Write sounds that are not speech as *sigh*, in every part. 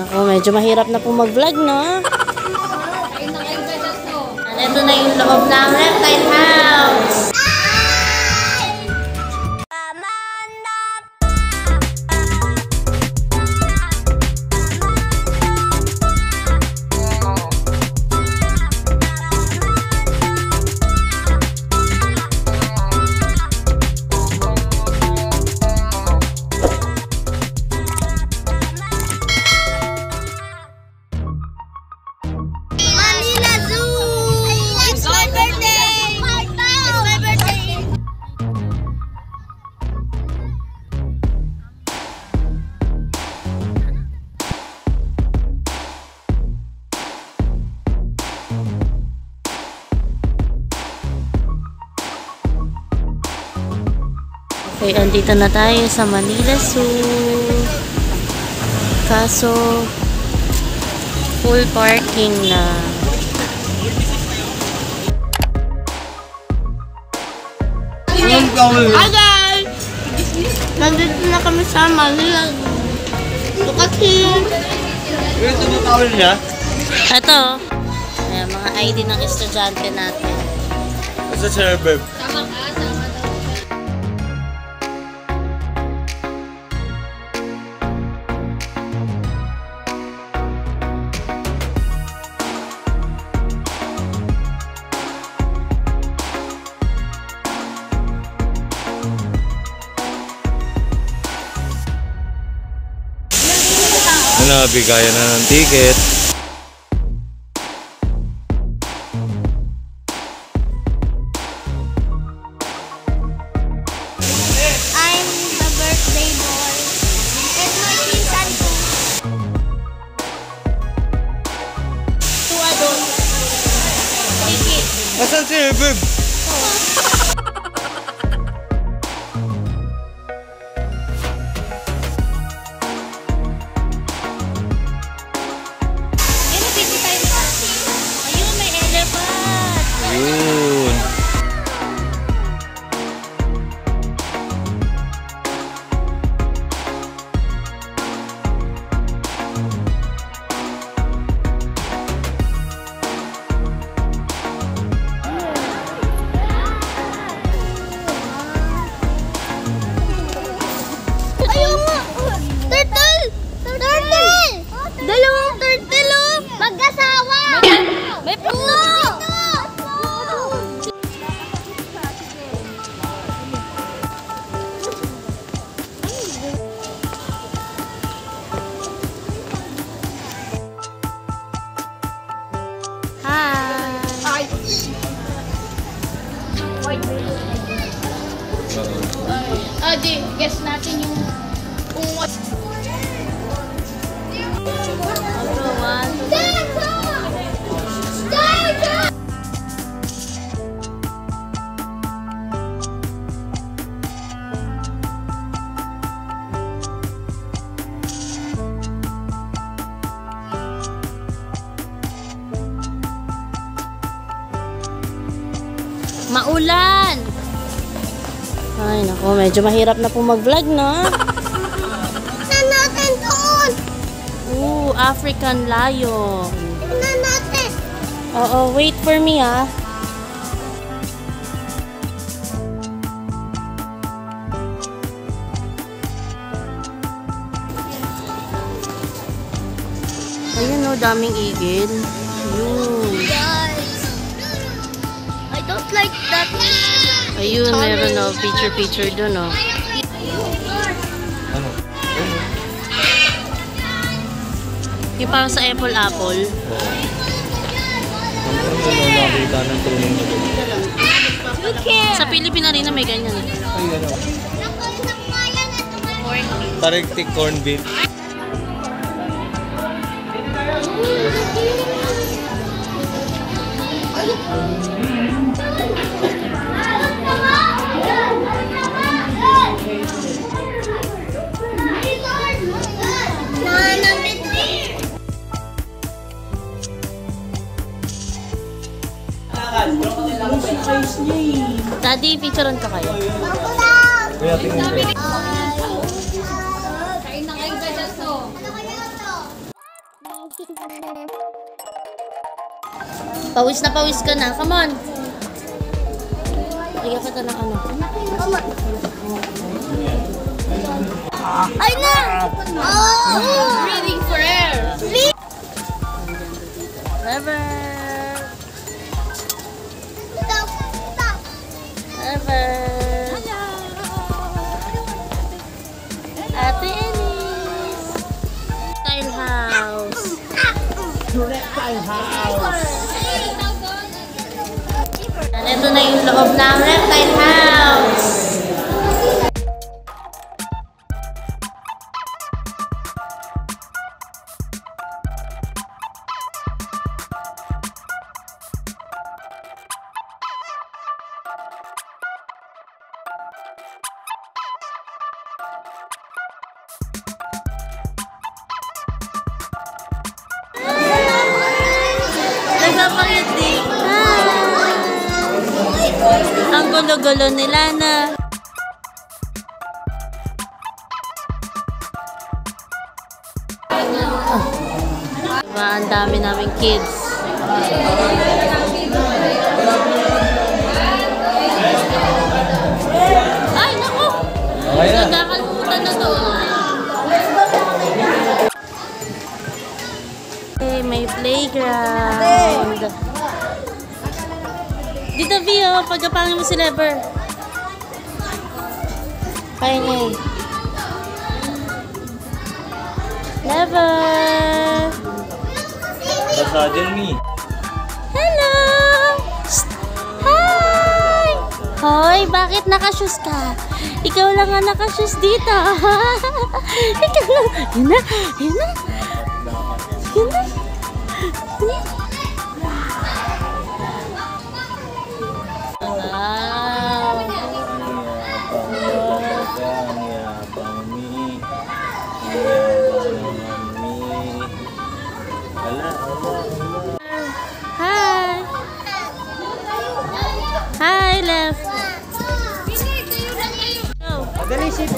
Ako, medyo mahirap na po mag-vlog, no? Ito na yung loob ng reptile house. Okay, andito na tayo sa Manila Zoo. Kaso, full parking na. Hi guys! Nandito na kami sa Manila Zoo. Look at him! Ito na tawal niya? Ito, ayan, mga ID ng estudyante natin. Sa server. Nabigayan na ng ticket. Maulan! Ay, naku, medyo mahirap na po mag-vlog, no? Tignan natin doon! Ooh, African lion. Tignan natin! Oo, wait for me, ah. Ayun, no, daming igil. Ayun. Guys! Like that. Ayun, meron, no, picture-picture dun, no. Ano? Yung parang sa Apple Apple. Ano nakita ng tuning na doon? Look here! Sa Pilipinas rin na may ganyan, eh. Ay, ano? Yan ito. Tariktik corn beef. Daddy, picturean ka kayo. Kaya tingnan ko. Kain na kayo dyan to. Ano? Pawis na pawis ka na. Come on. Bigyan kita ng ano. Ay na! Oh! Breathing for air. Never. Never. Ate Elis. Style house. Yan, ito na yung loob ng reptile house. Ang gulo-gulo nila na. Diba, ang dami naming kids. Ay, naku! Okay na. Nagkakalimutan na to. Okay, may playground. Dito, Vio, pagkapangin mo si Lever. Kaya niya eh. Lever! Basadyan me. Hello! Hi! Hoy, bakit nakashoes ka? Ikaw lang ang nakashoes dito. *laughs* Ikaw lang. Yun na, yun na.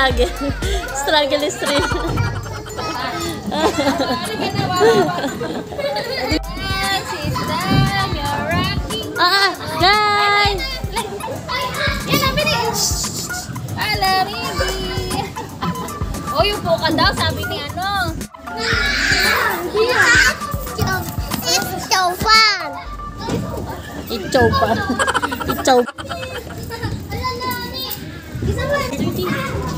Struggle. *laughs* Struggle is real. *laughs* Ah, guys! Hello, baby! Oh, yung po ka daw, sabi ni ano. It's *laughs* so fun. Ichow pa. Ichow. Never.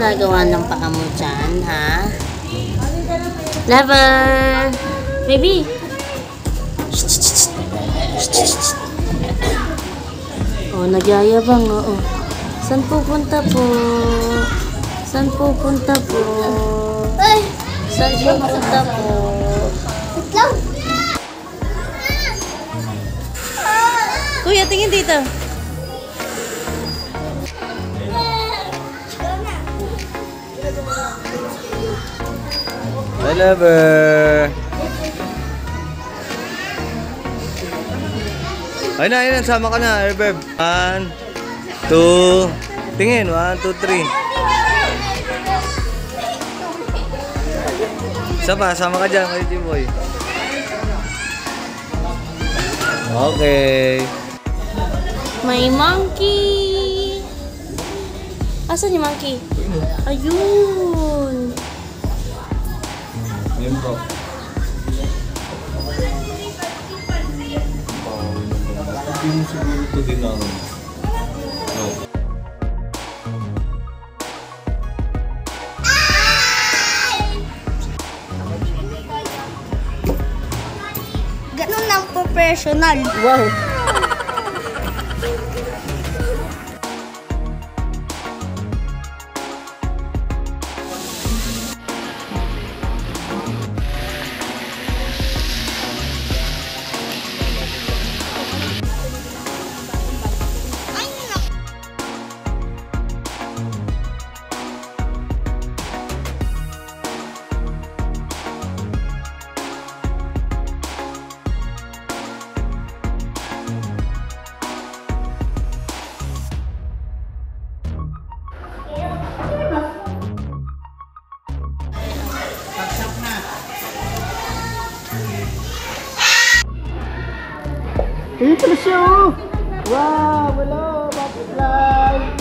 Ginagawa ng paa mo dyan, ha? Lever! Baby! Oh, nagyayabang, oo. Saan pupunta po? Saan pupunta po? Ay, Saan pupunta po? Kuya, tingin dito. Hi, lover. Ayun na, ayun na. Sama ka na, Airberb. One, two, tingin. One, two, three. Isa pa, sama ka dyan, kay Timoy. Okay. May monkey. Asan yung monkey? Ayun. Hindi mo siguro ito din ang... No. Ganun ang professional. Wow. Ito siya oh! Wow! Hello! Butterfly!